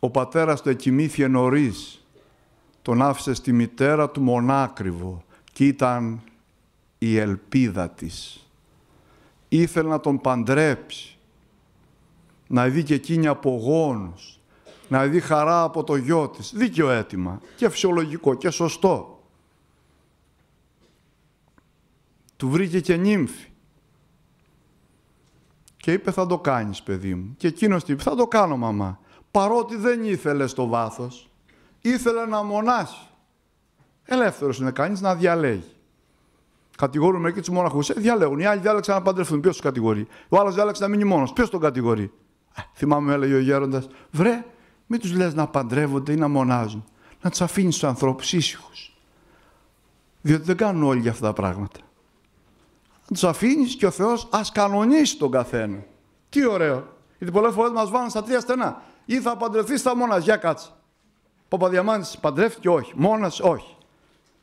Ο πατέρας του εκοιμήθηκε νωρίς, τον άφησε στη μητέρα του μονάκριβο και ήταν η ελπίδα της. Ήθελε να τον παντρέψει, να δει και εκείνη απογόνους, να δει χαρά από το γιο της. Δίκαιο αίτημα και φυσιολογικό και σωστό. Του βρήκε και νύμφη. Και είπε θα το κάνεις παιδί μου. Και εκείνος είπε θα το κάνω μαμά. Παρότι δεν ήθελε στο βάθος, ήθελε να μονάσει. Ελεύθερος είναι κανείς να διαλέγει. Κατηγορούν μερικοί τους μοναχούς. Ε, διαλέγουν. Οι άλλοι διάλεξαν να παντρευτούν. Ποιος τους κατηγορεί; Ο άλλος διάλεξε να μείνει μόνος. Ποιος τον κατηγορεί; Ε, θυμάμαι, έλεγε ο γέροντας, βρε, μην τους λες να παντρεύονται ή να μονάζουν. Να τους αφήνεις τους ανθρώπους ήσυχους. Διότι δεν κάνουν όλοι για αυτά τα πράγματα. Να τους αφήνεις και ο Θεός ας κανονίσει τον καθένα. Τι ωραίο. Γιατί πολλές φορές μας βάλουν στα τρία στενά. Ή θα παντρευτείς, θα μονάζει. Για κάτσε. Παπαδιαμάντης παντρεύτηκε, όχι. Μόνας, όχι.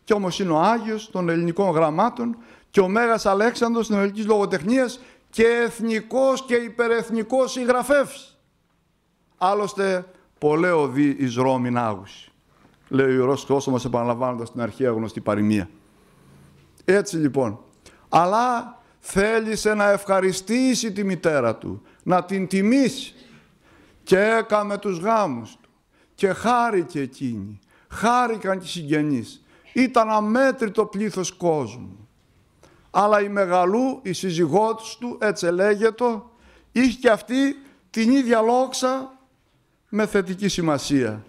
Και όμως είναι ο Άγιος των ελληνικών γραμμάτων και ο Μέγας Αλέξανδρος της ελληνικής λογοτεχνίας και εθνικός και υπερεθνικός συγγραφεύς. Άλλωστε, πολλαίο δι εις Ρώμην άγουση. Λέει ο Ιερός Χριστός επαναλαμβάνοντας την αρχαία γνωστή παροιμία. Έτσι λοιπόν. Αλλά θέλησε να ευχαριστήσει τη μητέρα του, να την τιμήσει. Και έκαμε τους γάμους του. Και χάρηκε εκείνη. Χάρηκαν και οι συγγενείς ήταν αμέτρητο πλήθος κόσμου. Αλλά η Μεγαλού, η σύζυγός του, έτσι λέγεται, είχε και αυτή την ίδια λόξα με θετική σημασία.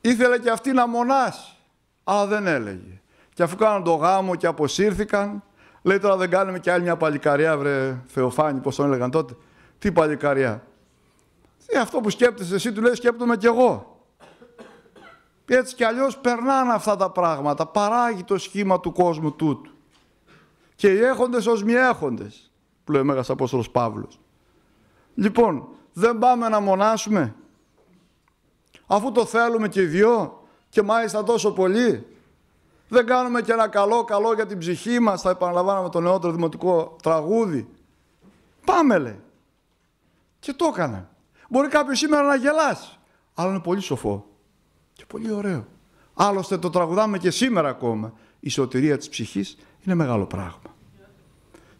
Ήθελε και αυτή να μονάσει, αλλά δεν έλεγε. Και αφού κάναν το γάμο και αποσύρθηκαν, λέει τώρα δεν κάνουμε και άλλη μια παλικαριά, βρε Θεοφάνη, πώς τον έλεγαν τότε. Τι παλικαριά. Τι αυτό που σκέπτεσαι εσύ, του λέει σκέπτομαι κι εγώ. Έτσι κι αλλιώς περνάνε αυτά τα πράγματα. Παράγει το σχήμα του κόσμου τούτου. Και οι έχοντες ως μη έχοντες, που λέει ο Μέγας Απόστολος Παύλος. Λοιπόν, δεν πάμε να μονάσουμε. Αφού το θέλουμε και οι δυο και μάλιστα τόσο πολύ. Δεν κάνουμε και ένα καλό καλό για την ψυχή μας, θα επαναλαμβάνουμε το νεότερο δημοτικό τραγούδι. Πάμε λέει. Και το έκανα. Μπορεί κάποιος σήμερα να γελάσει, αλλά είναι πολύ σοφό. Και πολύ ωραίο. Άλλωστε το τραγουδάμε και σήμερα ακόμα. Η σωτηρία της ψυχής είναι μεγάλο πράγμα.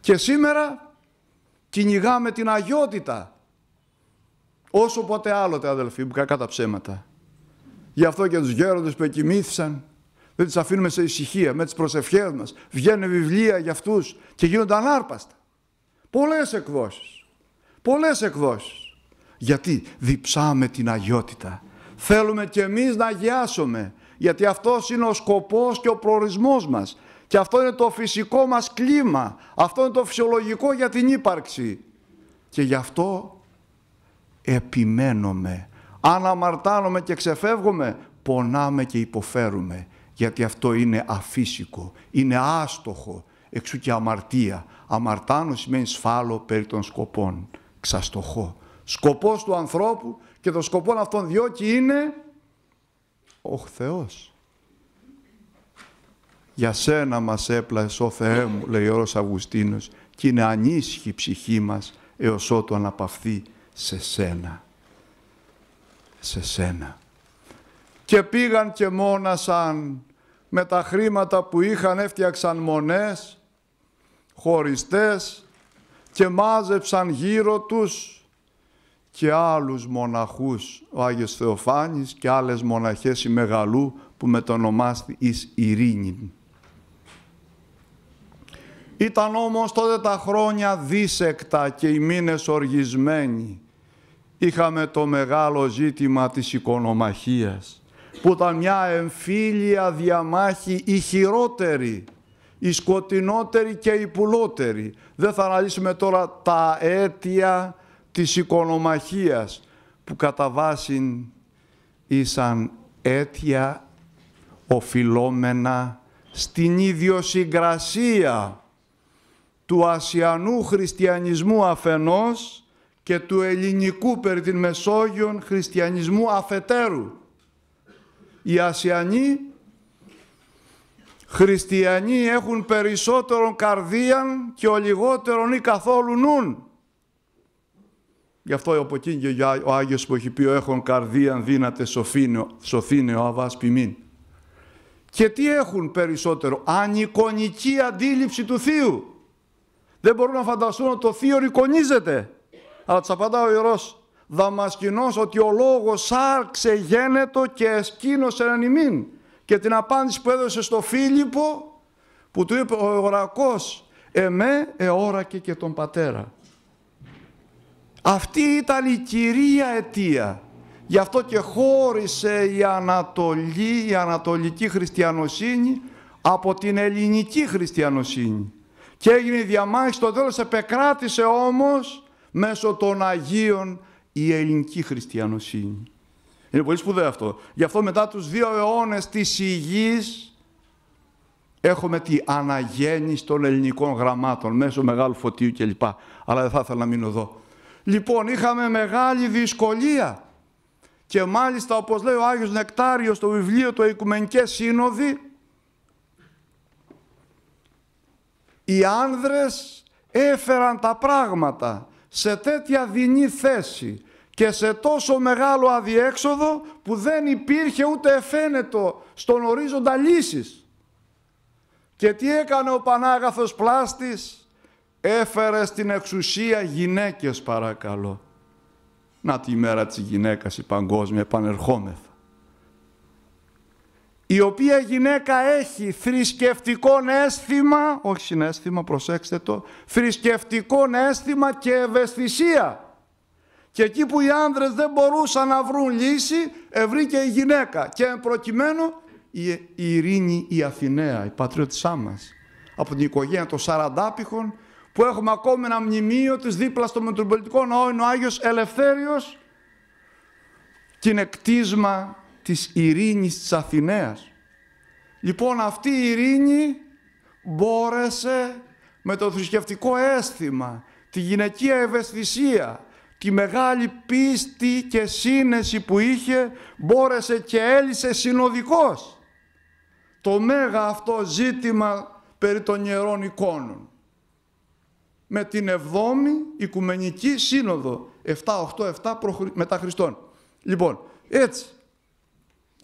Και σήμερα κυνηγάμε την αγιότητα. Όσο ποτέ άλλοτε αδελφοί μου, κακά τα ψέματα. Γι' αυτό και τους γέροντες που εκοιμήθησαν, δεν τις αφήνουμε σε ησυχία, με τις προσευχές μας. Βγαίνουν βιβλία για αυτούς και γίνονται ανάρπαστα. Πολλές εκδόσεις. Πολλές εκδόσεις. Γιατί διψάμε την αγιότητα θέλουμε και εμείς να αγιάσουμε. Γιατί αυτός είναι ο σκοπός και ο προορισμός μας. Και αυτό είναι το φυσικό μας κλίμα. Αυτό είναι το φυσιολογικό για την ύπαρξη. Και γι' αυτό επιμένουμε. Αν αμαρτάνουμε και ξεφεύγουμε, πονάμε και υποφέρουμε. Γιατί αυτό είναι αφύσικο, είναι άστοχο, εξού και αμαρτία. Αμαρτάνω σημαίνει σφάλω περί των σκοπών. Ξαστοχώ. Σκοπός του ανθρώπου και το σκοπό αυτών διότι είναι ο Θεός. Για σένα μας έπλασε ο Θεέ μου, λέει ο Όρος Αυγουστίνος, και είναι ανίσχυη η ψυχή μας έως ότου αναπαυθεί σε σένα. σε σένα. Και πήγαν και μόνασαν με τα χρήματα που είχαν έφτιαξαν μονές, χωριστές και μάζεψαν γύρω τους και άλλους μοναχούς, ο Άγιος Θεοφάνης και άλλες μοναχές η Μεγαλού που μετονομάστη εις Ειρήνη. Ήταν όμως τότε τα χρόνια δίσεκτα και οι μήνες οργισμένοι. Είχαμε το μεγάλο ζήτημα της οικονομαχίας, που ήταν μια εμφύλια διαμάχη η χειρότερη, η σκοτεινότερη και η πουλότερη. Δεν θα αναλύσουμε τώρα τα αίτια της οικονομαχίας, που κατά βάση ήσαν αίτια οφειλόμενα στην ιδιοσυγκρασία του ασιανού χριστιανισμού αφενός και του ελληνικού περί την Μεσόγειον χριστιανισμού αφετέρου. Οι Ασιανοί χριστιανοί έχουν περισσότερον καρδίαν και ο λιγότερον ή καθόλου νουν. Γι' αυτό από εκεί και ο Άγιος που έχει πει «Έχουν καρδίαν δύναται σωθήνε ο αβάς ποιμήν». Και τι έχουν περισσότερο, ανικονική αντίληψη του Θείου. Δεν μπορούν να φανταστούν ότι το θείο ρικονίζεται. Αλλά του απαντά ο ιερός Δαμασκηνός ότι ο λόγος άρξε γένετο και εσκήνωσε έναν ημίν. Και την απάντηση που έδωσε στο Φίλιππο που του είπε ο ορακός «Εμέ εώρακε και τον πατέρα». Αυτή ήταν η κυρία αιτία. Γι' αυτό και χώρισε η Ανατολή, η Ανατολική χριστιανοσύνη από την ελληνική χριστιανοσύνη. Και έγινε η διαμάχη, στο τέλος επεκράτησε όμως μέσω των Αγίων η ελληνική χριστιανοσύνη. Είναι πολύ σπουδαίο αυτό. Γι' αυτό μετά τους δύο αιώνες της υγιής έχουμε τη αναγέννηση των ελληνικών γραμμάτων μέσω μεγάλου φωτίου κλπ. Αλλά δεν θα ήθελα να μείνω εδώ. Λοιπόν, είχαμε μεγάλη δυσκολία και μάλιστα όπως λέει ο Άγιος Νεκτάριος στο βιβλίο του Οικουμενικές Σύνοδοι οι άνδρες έφεραν τα πράγματα σε τέτοια δεινή θέση και σε τόσο μεγάλο αδιέξοδο που δεν υπήρχε ούτε εφαίνετο στον ορίζοντα λύσης. Και τι έκανε ο Πανάγαθος Πλάστης, έφερε στην εξουσία γυναίκες παρακαλώ. Να τη μέρα της γυναίκας η παγκόσμια επανερχόμεθα η οποία γυναίκα έχει θρησκευτικό αίσθημα, όχι συνέστημα, προσέξτε το, θρησκευτικό αίσθημα και ευαισθησία. Και εκεί που οι άνδρες δεν μπορούσαν να βρουν λύση, ευρήκε η γυναίκα. Και προκειμένου η, Ειρήνη η Αθηναία, η πατριώτησά μας, από την οικογένεια των Σαραντάπηχων, που έχουμε ακόμη ένα μνημείο της δίπλα στο Μετροπολιτικό Ναό, είναι ο Άγιος Ελευθέριος και είναι κτίσμα της ειρήνης της Αθηναίας. Λοιπόν αυτή η ειρήνη μπόρεσε με το θρησκευτικό αίσθημα, τη γυναικεία ευαισθησία, τη μεγάλη πίστη και σύνεση που είχε, μπόρεσε και έλυσε συνοδικός το μέγα αυτό ζήτημα περί των ιερών εικόνων. Με την 7η Οικουμενική Σύνοδο, 7-8-7 μετά Χριστόν. Λοιπόν, έτσι,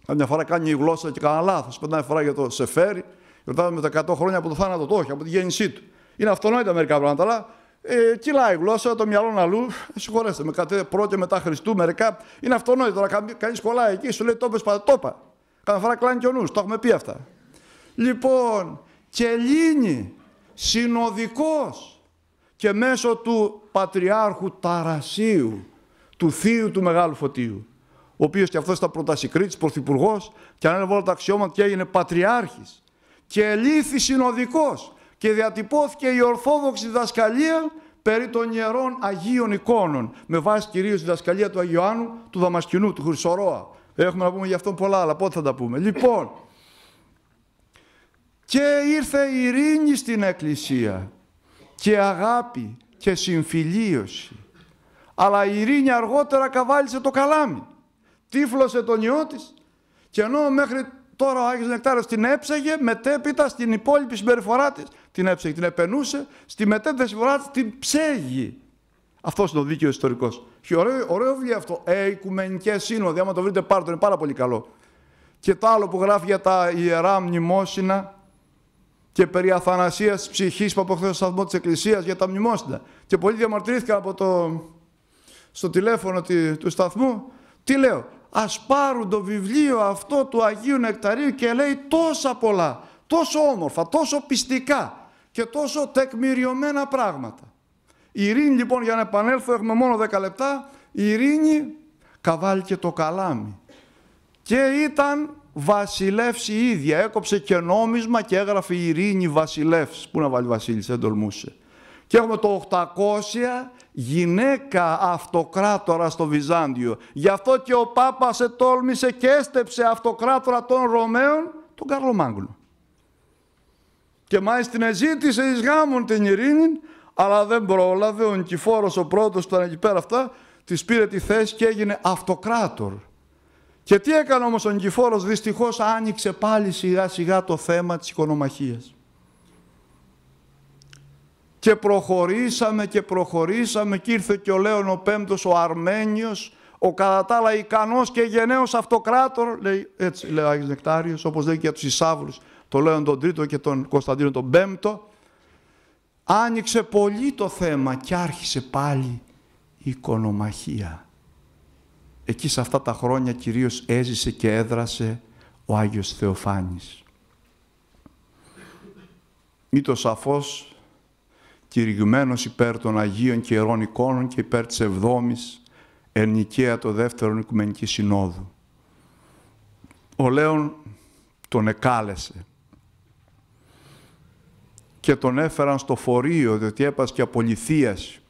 Καμιά φορά κάνει η γλώσσα και κανένα λάθος. Πέντε φορά για το σεφέρι, γιορτάζουμε τα 100 χρόνια από το θάνατο του, όχι από τη γέννησή του. Είναι αυτονόητα μερικά πράγματα, αλλά ε, κυλάει η γλώσσα, το μυαλό αλλού. Ε, συγχωρέστε με, κάτι πρώτο μετά Χριστού, μερικά είναι αυτονόητο. Τώρα κανείς κολλάει εκεί, σου λέει το πες τόπα. Κάθε φορά κλάνει και ο νους, το έχουμε πει αυτά. Λοιπόν, και λύνει συνοδικός και μέσω του Πατριάρχου Ταρασίου, του Θείου του Μεγάλου Φωτίου ο οποίος και αυτός ήταν πρωτασυκρίτης, πρωθυπουργός, και ανέλαβε όλα τα αξιώματα και έγινε πατριάρχης. Και ελήθη συνοδικός και διατυπώθηκε η ορθόδοξη διδασκαλία περί των ιερών Αγίων εικόνων, με βάση κυρίως τη διδασκαλία του Αγιοάννου, του Δαμασκηνού, του Χρυσορόα. Έχουμε να πούμε γι' αυτό πολλά, αλλά πότε θα τα πούμε. Λοιπόν, και ήρθε η ειρήνη στην Εκκλησία και αγάπη και συμφιλίωση. Αλλά η ειρήνη αργότερα καβάλισε το καλάμι τύφλωσε τον ιό της. Και ενώ μέχρι τώρα ο Άγιος Νεκτάριος την έψαγε, μετέπειτα στην υπόλοιπη συμπεριφορά της την έψαγε, την επενούσε, στη μετέπειτα συμπεριφορά της την ψέγει. Αυτός είναι ο δίκαιο ιστορικός. Και ωραίο, ωραίο βιβλίο αυτό. Ε, Οικουμενικέ Σύνοδοι. Άμα το βρείτε, πάρτε, είναι πάρα πολύ καλό. Και το άλλο που γράφει για τα ιερά μνημόσυνα και περί αθανασίας της ψυχής που αποκτήσει στο σταθμό της Εκκλησίας για τα μνημόσυνα. Και πολλοί διαμαρτυρήθηκαν από το, στο τηλέφωνο του σταθμού. Τι λέω, ας πάρουν το βιβλίο αυτό του Αγίου Νεκταρίου και λέει τόσα πολλά, τόσο όμορφα, τόσο πιστικά και τόσο τεκμηριωμένα πράγματα. Η ειρήνη λοιπόν για να επανέλθω έχουμε μόνο 10 λεπτά, η ειρήνη καβάλει το καλάμι. Και ήταν βασιλεύς η ίδια, έκοψε και νόμισμα και έγραφε η ειρήνη βασιλεύς. Πού να βάλει βασίλης, δεν τολμούσε. Και έχουμε το 800 γυναίκα αυτοκράτορα στο Βυζάντιο. Γι' αυτό και ο Πάπας ετόλμησε και έστεψε αυτοκράτορα των Ρωμαίων, τον Καρλομάγκλο. Και μάλιστα την εζήτησε εις γάμων την ειρήνη, αλλά δεν πρόλαβε, ο Νικηφόρος ο πρώτος που ήταν εκεί πέρα αυτά, της πήρε τη θέση και έγινε αυτοκράτορ. Και τι έκανε όμως ο Νικηφόρος, δυστυχώς άνοιξε πάλι σιγά σιγά το θέμα της οικονομαχίας. Και προχωρήσαμε και προχωρήσαμε και ήρθε και ο Λέων ο Πέμπτος, ο Αρμένιος, ο κατά τα άλλα ικανός και γενναίος αυτοκράτορ, λέει, έτσι λέει ο Άγιος Νεκτάριος, όπως λέει και για τους Ισάβρους, το Λέον τον Τρίτο και τον Κωνσταντίνο τον Πέμπτο, άνοιξε πολύ το θέμα και άρχισε πάλι η οικονομαχία. Εκεί σε αυτά τα χρόνια κυρίως έζησε και έδρασε ο Άγιος Θεοφάνης. Ήτο σαφώς κηρυγμένος υπέρ των Αγίων και Ιερών εικόνων και υπέρ της Εβδόμης Ερνικαία το δεύτερον Οικουμενική Συνόδου. Ο Λέων τον εκάλεσε και τον έφεραν στο φορείο, διότι έπασε και απολυθίαση.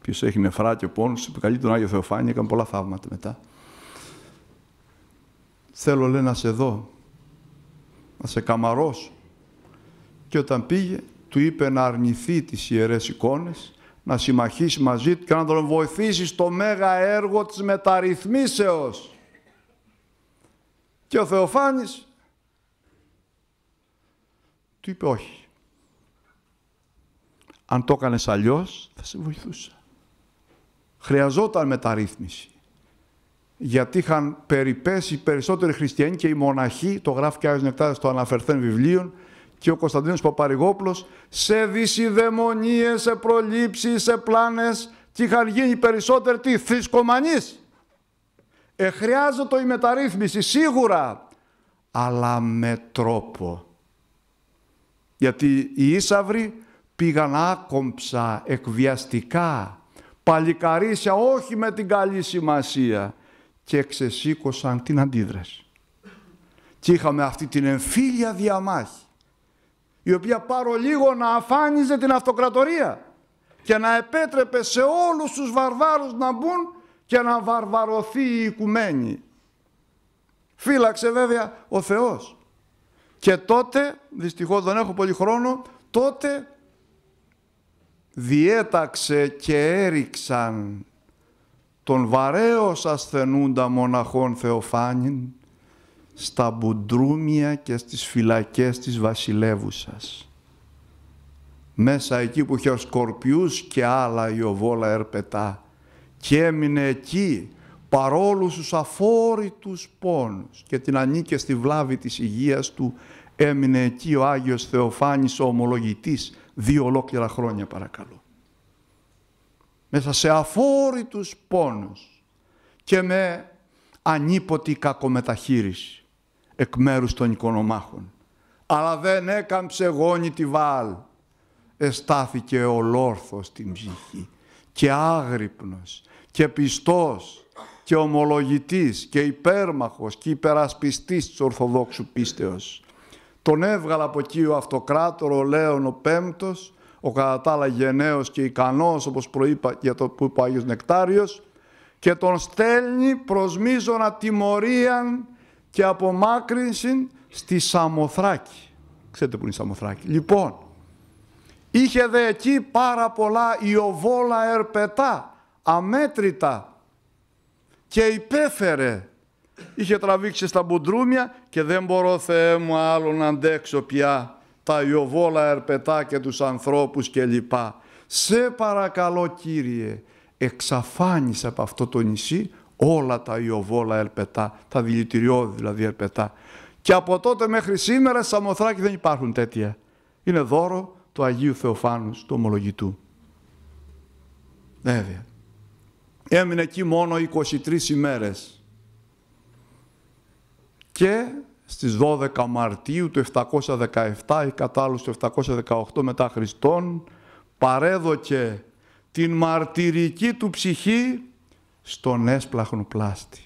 Ποιος έχει νεφρά και πόνους, επικαλεί τον Άγιο Θεοφάνη, έκανε πολλά θαύματα μετά. Θέλω, λέει, να σε δω, να σε καμαρώσω. Και όταν πήγε, του είπε να αρνηθεί τις ιερές εικόνες, να συμμαχίσει μαζί του και να τον βοηθήσει στο μέγα έργο της μεταρρυθμίσεως. Και ο Θεοφάνης του είπε όχι. Αν το έκανες αλλιώς, θα σε βοηθούσα. Χρειαζόταν μεταρρύθμιση. Γιατί είχαν περιπέσει περισσότεροι χριστιανοί και οι μοναχοί, το γράφει και Άγιος Νεκτάριος στο αναφερθέν βιβλίων, και ο Κωνσταντίνος Παπαρηγόπουλος, σε δυσιδαιμονίες, σε προλήψεις, σε πλάνες και είχαν γίνει περισσότεροι τι, θρησκομανείς. Ε, χρειάζεται η μεταρρύθμιση, σίγουρα, αλλά με τρόπο. Γιατί οι Ίσαυροι πήγαν άκομψα, εκβιαστικά, παλικαρίσια, όχι με την καλή σημασία και ξεσήκωσαν την αντίδραση. Και είχαμε αυτή την εμφύλια διαμάχη, η οποία πάρω λίγο να αφάνιζε την αυτοκρατορία και να επέτρεπε σε όλους τους βαρβάρους να μπουν και να βαρβαρωθεί η οικουμένη. Φύλαξε βέβαια ο Θεός. Και τότε, δυστυχώς δεν έχω πολύ χρόνο, τότε διέταξε και έριξαν τον βαρέως ασθενούντα μοναχών Θεοφάνην στα μπουντρούμια και στις φυλακές της βασιλεύουσας. Μέσα εκεί που είχε σκορπιούς και άλλα η οβόλα ερπετά και έμεινε εκεί παρόλους τους αφόρητους πόνους και την ανήκε στη βλάβη της υγείας του έμεινε εκεί ο Άγιος Θεοφάνης ο ομολογητής δύο ολόκληρα χρόνια παρακαλώ. Μέσα σε αφόρητους πόνους και με ανίποτη κακομεταχείριση εκ μέρους των οικονομάχων. Αλλά δεν έκαμψε γόνι τη βάλ. Εστάθηκε ολόρθος στην ψυχή και άγρυπνος και πιστός και ομολογητής και υπέρμαχος και υπερασπιστής της Ορθοδόξου πίστεως τον έβγαλε από εκεί ο αυτοκράτορο, ο Λέων ο Πέμπτος, ο κατά τα άλλα γενναίος και ικανός, όπως προείπα για το που είπε ο Άγιος Νεκτάριος, και τον στέλνει προς μείζωνα τιμωρίαν και απομάκρυνση στη Σαμοθράκη. Ξέρετε που είναι η Σαμοθράκη. Λοιπόν, είχε δε εκεί πάρα πολλά ιωβόλα ερπετά, αμέτρητα και υπέφερε είχε τραβήξει στα μπουντρούμια και δεν μπορώ Θεέ μου άλλο να αντέξω πια τα ιωβόλα ερπετά και τους ανθρώπους και λοιπά. Σε παρακαλώ Κύριε, εξαφάνισε από αυτό το νησί όλα τα ιωβόλα ελπετά, τα δηλητηριώδη δηλαδή ελπετά. Και από τότε μέχρι σήμερα στα Σαμοθράκη δεν υπάρχουν τέτοια. Είναι δώρο του Αγίου Θεοφάνου, του ομολογητού. Βέβαια. Έμεινε εκεί μόνο 23 ημέρες. Και στις 12 Μαρτίου του 717 ή κατάλληλος του 718 μετά Χριστόν παρέδοκε την μαρτυρική του ψυχή στον έσπλαχνο πλάστη.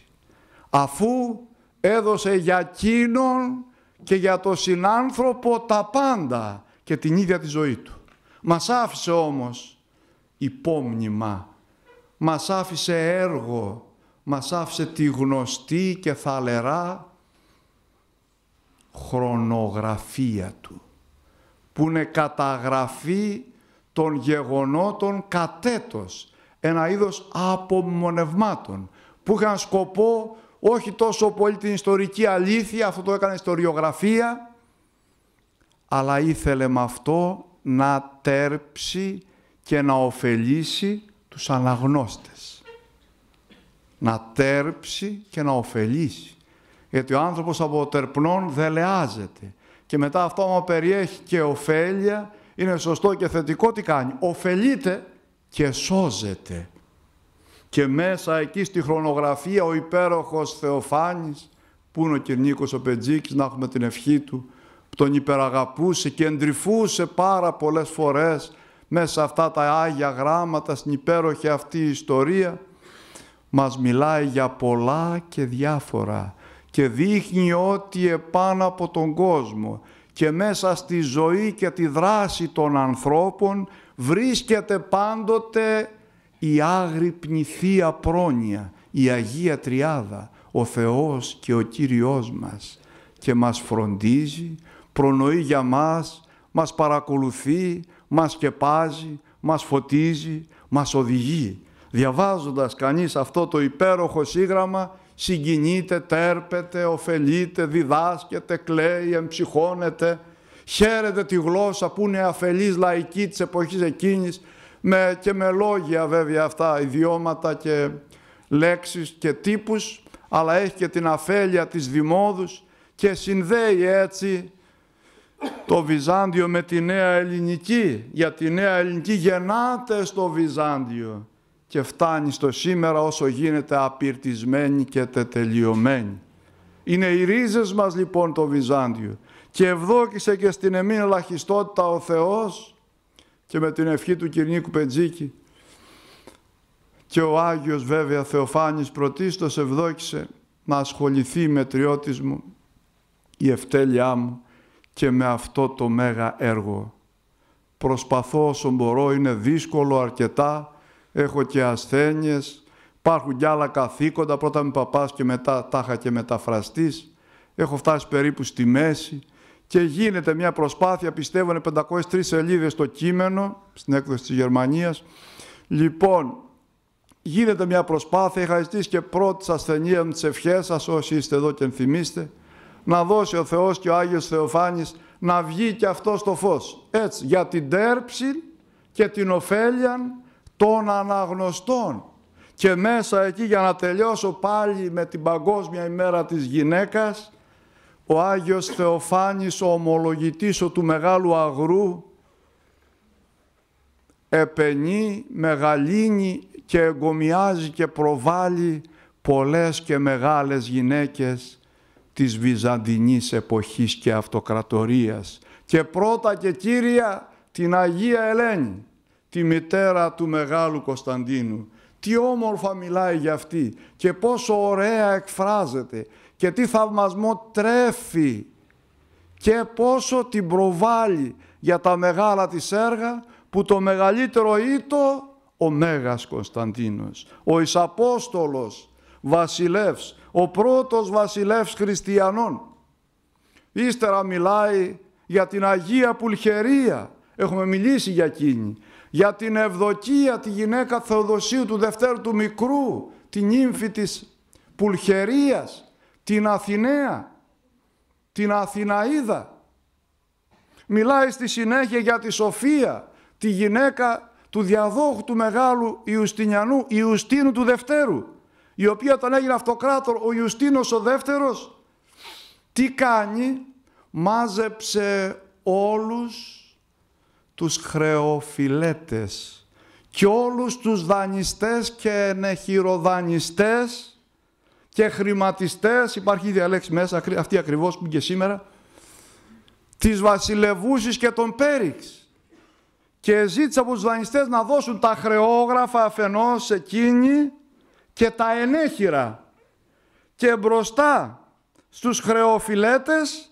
Αφού έδωσε για εκείνον και για το συνάνθρωπο τα πάντα και την ίδια τη ζωή του. Μας άφησε όμως υπόμνημα, μας άφησε έργο, μας άφησε τη γνωστή και θαλερά χρονογραφία του, που είναι καταγραφή των γεγονότων κατέτος, ένα είδος απομονευμάτων, που είχαν σκοπό όχι τόσο πολύ την ιστορική αλήθεια, αυτό το έκανε ιστοριογραφία, αλλά ήθελε με αυτό να τέρψει και να ωφελήσει τους αναγνώστες. Να τέρψει και να ωφελήσει. Γιατί ο άνθρωπος από τερπνών δεν λεάζεται. Και μετά αυτό άμα περιέχει και ωφέλεια, είναι σωστό και θετικό τι κάνει. Οφελείται και σώζεται. Και μέσα εκεί στη χρονογραφία ο υπέροχος Θεοφάνης, που είναι ο Κυρνίκος ο Πετζίκης, να έχουμε την ευχή του, που τον υπεραγαπούσε και εντρυφούσε πάρα πολλές φορές μέσα αυτά τα Άγια Γράμματα, στην υπέροχη αυτή ιστορία, μας μιλάει για πολλά και διάφορα και δείχνει ότι επάνω από τον κόσμο και μέσα στη ζωή και τη δράση των ανθρώπων βρίσκεται πάντοτε η άγρυπνη Θεία Πρόνοια, η Αγία Τριάδα, ο Θεός και ο Κύριος μας και μας φροντίζει, προνοεί για μας, μας παρακολουθεί, μας σκεπάζει, μας φωτίζει, μας οδηγεί. Διαβάζοντας κανείς αυτό το υπέροχο σύγγραμμα συγκινείται, τέρπεται, ωφελείται, διδάσκεται, κλαίει, εμψυχώνεται, χαίρεται τη γλώσσα που είναι αφελής λαϊκή της εποχής εκείνης. Με, και με λόγια βέβαια αυτά, ιδιώματα και λέξεις και τύπους, αλλά έχει και την αφέλεια της δημόδους και συνδέει έτσι το Βυζάντιο με τη Νέα Ελληνική, για τη Νέα Ελληνική γεννάται στο Βυζάντιο και φτάνει στο σήμερα όσο γίνεται απειρτισμένη και τετελειωμένη. Είναι οι ρίζες μας λοιπόν το Βυζάντιο και ευδόκησε και στην εμήν ελαχιστότητα ο Θεός και με την ευχή του Κυρνίκου Πεντζίκη και ο Άγιος βέβαια Θεοφάνης πρωτίστως ευδόκησε να ασχοληθεί με τριώτης μου η ευτέλειά μου και με αυτό το μέγα έργο. Προσπαθώ όσο μπορώ, είναι δύσκολο αρκετά, έχω και ασθένειες, υπάρχουν κι άλλα καθήκοντα, πρώτα με παπάς και μετά τάχα και μεταφραστής. Έχω φτάσει περίπου στη μέση και γίνεται μια προσπάθεια, πιστεύω είναι 503 σελίδες το κείμενο, στην έκδοση της Γερμανίας. Λοιπόν, γίνεται μια προσπάθεια, είχα ζητήσει και πρώτη ασθενεία με τις ευχές σας, όσοι είστε εδώ και ενθυμίστε, να δώσει ο Θεός και ο Άγιος Θεοφάνης να βγει και αυτό στο φως. Έτσι, για την τέρψη και την ωφέλεια των αναγνωστών. Και μέσα εκεί για να τελειώσω πάλι με την Παγκόσμια ημέρα της γυναίκας, ο Άγιος Θεοφάνης, ο ομολογητής του Μεγάλου Αγρού, επενεί, μεγαλύνει και εγκομιάζει και προβάλλει πολλές και μεγάλες γυναίκες της Βυζαντινής εποχής και αυτοκρατορίας. Και πρώτα και κύρια την Αγία Ελένη, τη μητέρα του Μεγάλου Κωνσταντίνου. Τι όμορφα μιλάει για αυτή και πόσο ωραία εκφράζεται και τι θαυμασμό τρέφει και πόσο την προβάλλει για τα μεγάλα της έργα που το μεγαλύτερο ήτο ο Μέγας Κωνσταντίνος, ο Ισαπόστολος, βασιλεύς, ο πρώτος βασιλεύς χριστιανών. Ύστερα μιλάει για την Αγία Πουλχερία, έχουμε μιλήσει για εκείνη, για την Ευδοκία, τη γυναίκα Θεοδοσίου του Δευτέρου του Μικρού, την ύμφη της Πουλχερίας, την Αθηναία, την Αθηναίδα. Μιλάει στη συνέχεια για τη Σοφία, τη γυναίκα του διαδόχου του μεγάλου Ιουστινιανού Ιουστίνου του Δευτέρου, η οποία όταν έγινε αυτοκράτορ ο Ιουστίνος ο Δεύτερος, τι κάνει, μάζεψε όλους τους χρεοφιλέτες και όλους τους δανειστές και ενεχειροδανειστές και χρηματιστές, υπάρχει διαλέξη μέσα, αυτή ακριβώς που και σήμερα, της βασιλευούσης και τον Πέριξ. Και ζήτησε από τους δανειστές να δώσουν τα χρεόγραφα αφενός εκείνη και τα ενέχειρα. Και μπροστά στους χρεοφιλέτες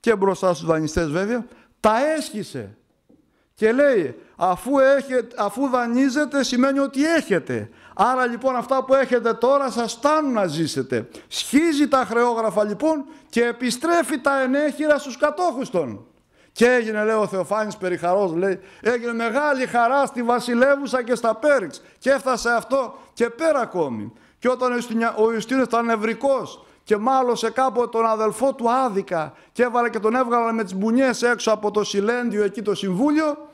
και μπροστά στους δανειστές βέβαια, τα έσχισε. Και λέει, αφού, έχετε, αφού δανείζετε σημαίνει ότι έχετε. Άρα λοιπόν αυτά που έχετε τώρα σας στάνουν να ζήσετε. Σχίζει τα χρεόγραφα λοιπόν και επιστρέφει τα ενέχειρα στους κατόχους των. Και έγινε, λέει ο Θεοφάνης Περιχαρός, λέει, έγινε μεγάλη χαρά στη Βασιλεύουσα και στα Πέριξ. Και έφτασε αυτό και πέρα ακόμη. Και όταν ο Ιουστίνος ήταν νευρικός και μάλωσε κάποτε τον αδελφό του άδικα και έβαλε και τον έβγαλε με τις μπουνιές έξω από το Σιλέντιο εκεί το Συμβούλιο,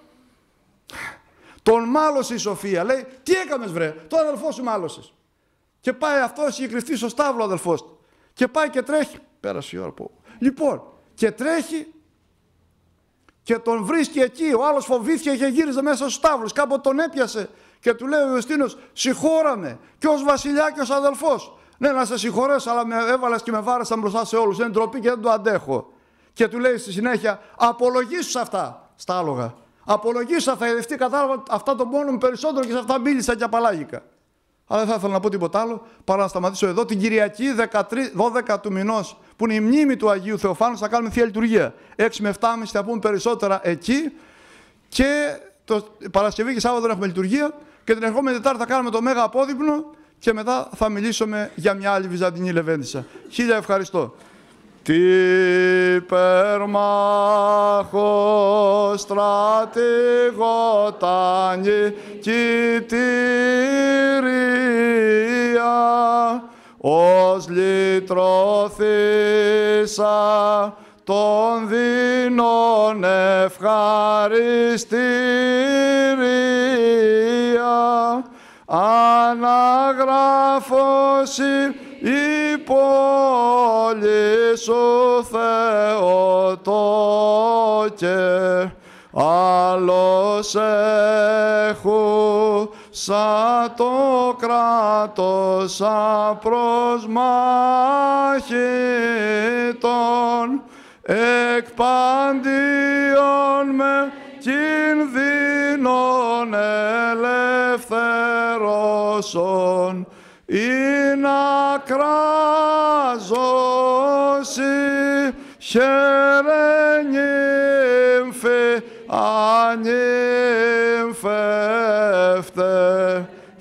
τον μάλωσε η Σοφία. Λέει, τι έκανες βρε, τον αδελφό σου μάλωσες. Και πάει αυτό έχει κρυφτεί στο στάβλο ο αδελφός του. Και πάει και τρέχει. Πέρασε η ώρα που. Λοιπόν, και τρέχει και τον βρίσκει εκεί. Ο άλλος φοβήθηκε και γύριζε μέσα στους στάβλους. Κάποτε τον έπιασε και του λέει ο Ιωστίνος, συγχώραμε και ως βασιλιά και ως αδελφός. Ναι, να σε συγχωρέσω, αλλά με έβαλες και με βάρεσαν μπροστά σε όλους. Είναι ντροπή και δεν το αντέχω. Και του λέει στη συνέχεια, απολογήσου αυτά στα άλογα. Απολογήσου θα ειδευτεί, κατάλαβα αυτά το μόνο μου περισσότερο και σε αυτά μίλησα και απαλάγηκα. Αλλά δεν θα ήθελα να πω τίποτα άλλο παρά να σταματήσω εδώ. Την Κυριακή 13, 12 του μηνός, που είναι η μνήμη του Αγίου Θεοφάνου, θα κάνουμε θεία λειτουργία. 6 με 7.30 θα πούμε περισσότερα εκεί. Και το Παρασκευή και Σάββατο έχουμε λειτουργία. Και την ερχόμενη Τετάρτη θα κάνουμε το Μέγα Απόδειπνο και μετά θα μιλήσουμε για μια άλλη Βυζαντινή Λεβέντισσα. Χίλια ευχαριστώ. Τι περμάχο στρατηγότα νικητήρια ως λυτρωθήσα των δίνων ευχαριστήρια αναγράφωση η πόλη σου Θεοτόκε άλλος έχω σαν το κράτος απροσμάχητον εκπαντίον με κινδύνων ελευθερώσον ή να κράζωση χαίρε νύμφη ανύμφευτε.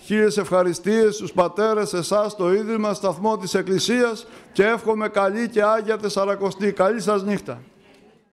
Χίλιες ευχαριστίες στους πατέρες, εσάς, το Ίδρυμα, σταθμό της Εκκλησίας και εύχομαι καλή και Άγια Τεσσαρακοστή. Καλή σας νύχτα.